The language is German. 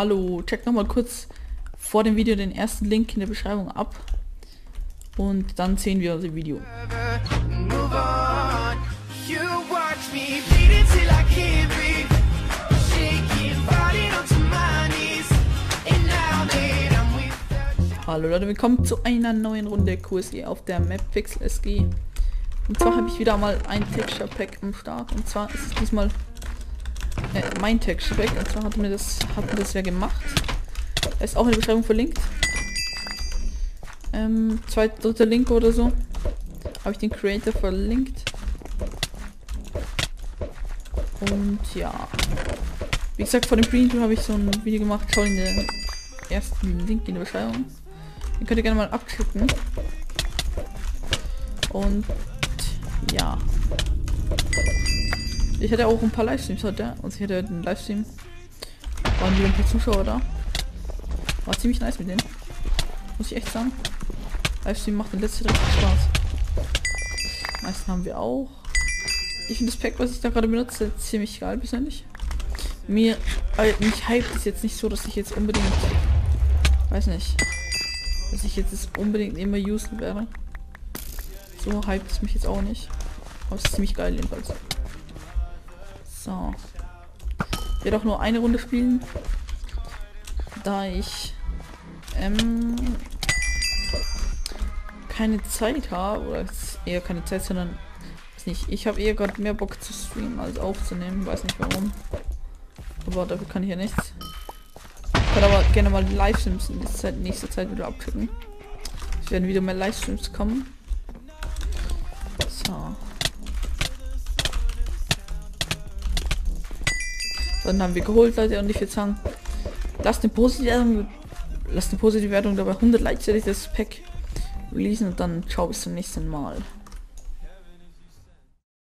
Hallo, check noch mal kurz vor dem Video den ersten Link in der Beschreibung ab. Und dann sehen wir unser Video. Hallo Leute, willkommen zu einer neuen Runde QSE auf der Map Pixel SG. Und zwar habe ich wieder mal ein Texture Pack am Start. Und zwar ist es diesmal äh, mein Texture Pack. Und zwar hat mir das, hat mir das ja gemacht. Ist auch in der Beschreibung verlinkt. Ähm, zweiter, dritter Link oder so. Habe ich den Creator verlinkt. Und ja. Wie gesagt, vor dem Preview habe ich so ein Video gemacht. Schau in den ersten Link in der Beschreibung. Den könnt ihr gerne mal abklicken. Und ja. Ich hatte auch ein paar Livestreams heute. Und ich hatte einen Livestream. Waren wieder ein paar Zuschauer da. War ziemlich nice mit denen. Muss ich echt sagen. Livestream macht letzter Zeit richtig Spaß. Meisten haben wir auch. Ich finde das Pack, was ich da gerade benutze, ziemlich geil persönlich. Mir, äh, mich hype ist jetzt nicht so, dass ich jetzt unbedingt, weiß nicht, dass ich jetzt unbedingt immer usen werde. So hype es mich jetzt auch nicht. Aber es ist ziemlich geil jedenfalls. So. Ich werde auch nur eine Runde spielen. Da ich ähm, keine Zeit habe. Oder eher keine Zeit, sondern nicht. Ich habe eher gerade mehr Bock zu streamen als aufzunehmen. Weiß nicht warum. Aber dafür kann ich ja nichts. Ich kann aber gerne mal die Livestreams in nächster Zeit, nächste Zeit wieder abklicken. Es werden wieder mehr Livestreams kommen. So. Dann haben wir geholt, Leute, und ich würde sagen, lasst eine positive Wertung, lasst eine positive Wertung dabei 100 Likes werde ich das Pack releasen und dann ciao bis zum nächsten Mal.